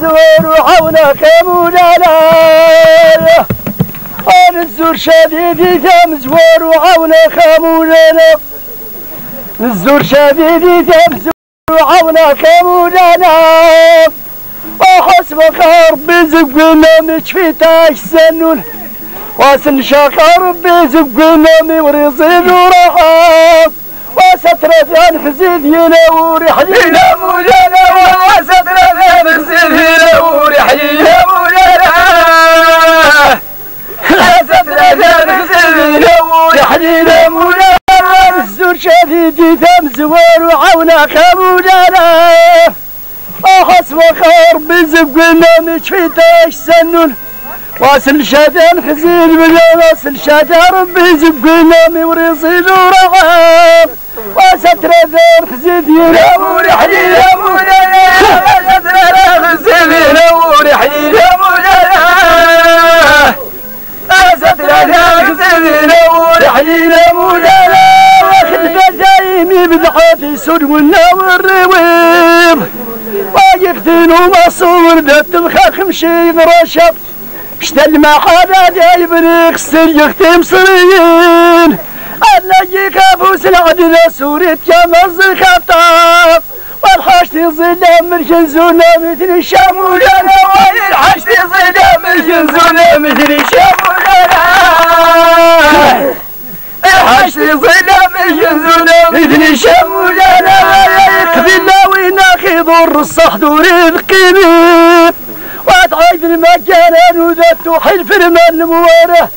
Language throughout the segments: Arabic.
زور وعونك يا مولانا أنا الزور شديد ثم زور وعونك يا مولانا الزور شديد ثم زور وعونك يا مولانا وحسبك ربي زقنا مش في تاش سنون واسن شاق ربي زقنا موريزين ورحاب وستر ذان خزيد ينور حلينا مولانا وستر ذان خزيد ينور حلينا مولانا ستر ذان خزيد ينور حلينا مولانا الزور شديد دم زوار وعونك يا مولانا وحسب خير بزقنا مش في تاش سنون. واصل شادان خزين بلا واصل شادان ربي زقنا موريصين ورعاب وستر ذار خزين ينور حليل يا مولانا وستر ذار خزين ينور حليل يا مولانا ستر ذار خزين ينور حليل يا مولانا واخد دايمي بدعاتي سود والنور الرويض ويخدنوا مصور ذات الخاخ مشي رشب اشتل ما حدا جايب يغسل يختم صريين أنا يجيك سوريت يا مزل خطاب والحشت ظلام جنزونا مثل الشام ولانا والحشت ظلام جنزونا مثل الشام ولانا. الحشت ظلام جنزونا مثل الشام ولانا يقبلنا ويناخي ضر الصح دور القيمين وتعيد المكان وذات حلف المال مواره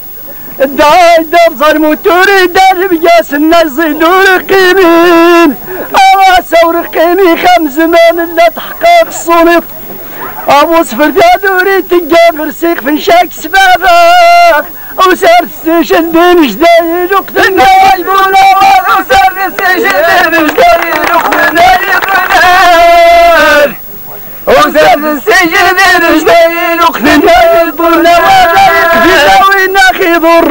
الدعاء دار ظلم تريد بجاس الناس زيدوا رقيمين أواسا ورقيمي خم زمان اللي تحقق الصنف أبو سفرداد وريد تجابر سيق في شاك سبابك. وسار ستيشن دين جدايد وقتنا. يبونا وسار ستيشن دين جدايد وقتنا. يبونا وزاد السجن رجلين وخلنا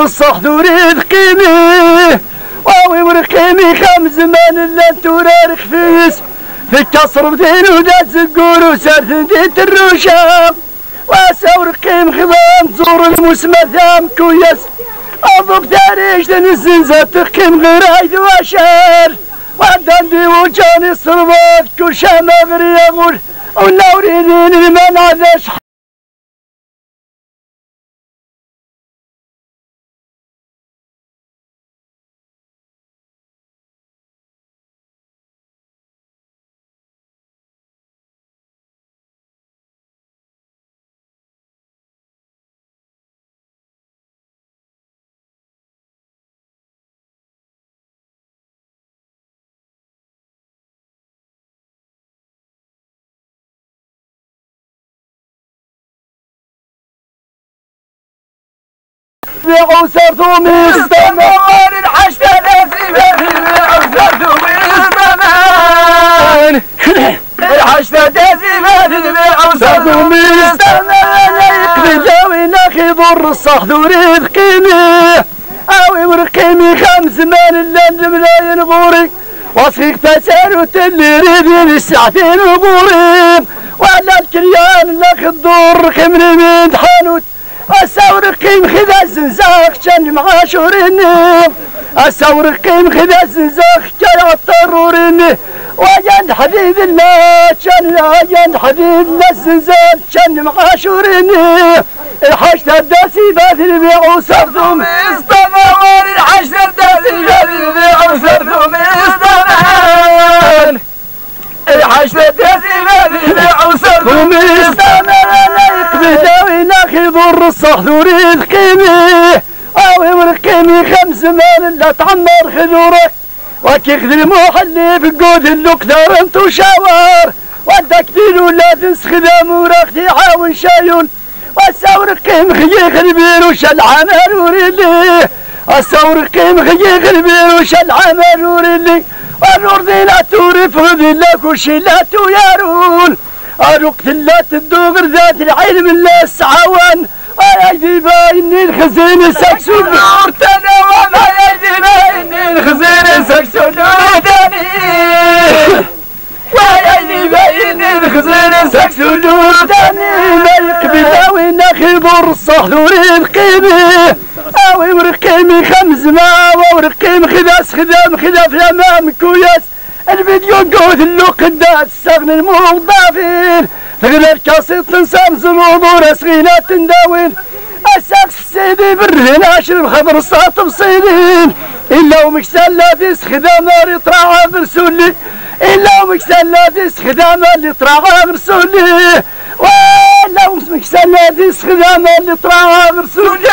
الصح دوري قيمي واوي ورقيمي خام زمان لا تورار خفيس في الكسر بدين ودات زقور وسار ديت الروشام واساور قيم خضام زور المسمى كويس. اضرب تاريخ تنزل تقيم غير عيد وشار ودندي وجاني صربات كل شام غير يقول ونوريدين المنع ذا وصرتوا مستمر الحشد الحشد الذي وصرتوا مستمر يقضي ناخي ضر الصح دوري ذقيني اوي ورقيني خمس مان اللي ملايين غوري وصيك تسالوت اللي ريدين الساعتين وبوري وعلى الكريان ناخذ الدور خمري من حانوت. أساور قيم خذا الزنزاخ كان مع شوريني أساور قيم خذا الزنزاخ كان الطروريني وين حبيب الله كان وين حبيب الله الزنزاخ كان مع الحشد الداسي بات البيع وصرتم استمر الحشد الداسي بات ضر الصح ذوري قيمي اوي ورقيمي خمس مال لا تعمر خذورك وكيخذ المحلي في قود اللقدر انتو شاور ودك دين ولا تنس خدام ورختي عاون شايون. والسور قيم خيخ البير وش العمل وريلي. السور قيم خيخ البير وش العمل وريلي. والنور ذي لا تورف غذي لك وشي لا تيارون. أرقت لا تدوغر ذات العلم لا السعوان ويجي بايني الخزين سكسون. نورتنا وما يجي بايني الخزين سكسون. نورتني زين سكسولو تاني ما يقبل وين أخي ضر الصح ذوري قيمي آوي ورقيمي خمس ما ورقيم خداس خدام خداف الامام كوياس. الفيديو قوث اللو قداس استغنى الموظفين تغير كاسيط تنسام زنوضور اسغينات تنداوين. الساكس السيدي برهن عشر الخضر الساطب صيدين إلا ومكسلا ديس خدام اللي طراعة برسولي. إلا ومكسلا ديس خدام اللي طراعة برسولي. ولا ومكسلا ديس خدام اللي طراعة برسولي.